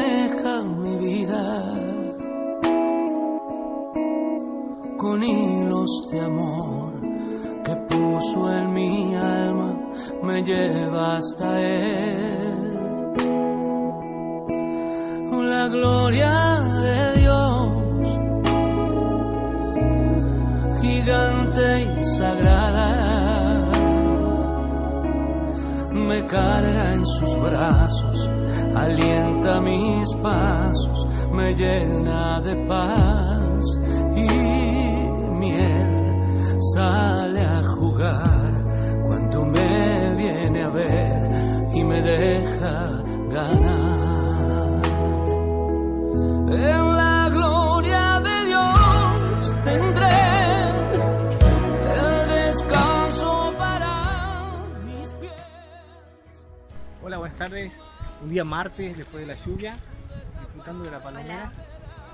maneja mi vida con hilos de amor que puso en mi alma, me lleva hasta él. La gloria de Dios, gigante y sagrado me carga en sus brazos, alienta mis pasos, me llena de paz tardes. Un día martes después de la lluvia, disfrutando de la palomera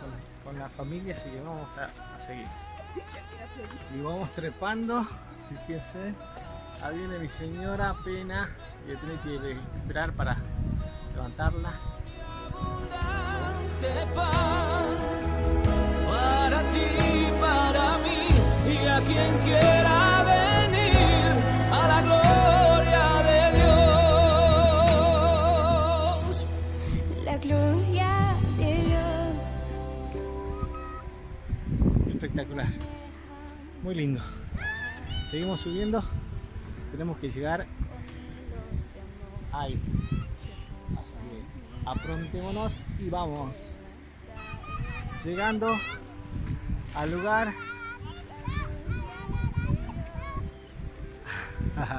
con, con la familia, así que vamos a, a seguir. Y vamos trepando, fíjense, ahí viene mi señora pena, y tiene que esperar para levantarla. Muy lindo. Seguimos subiendo, tenemos que llegar ahí. Así aprontémonos y vamos. Llegando al lugar.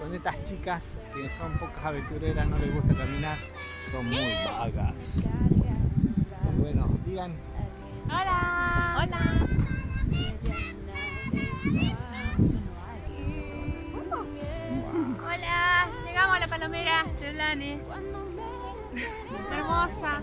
Con estas chicas que son pocas aventureras, no les gusta caminar, son muy vagas. Bueno, digan Hola. Hola. Hola. Llegamos a la palomera de Blanes. Hermosa.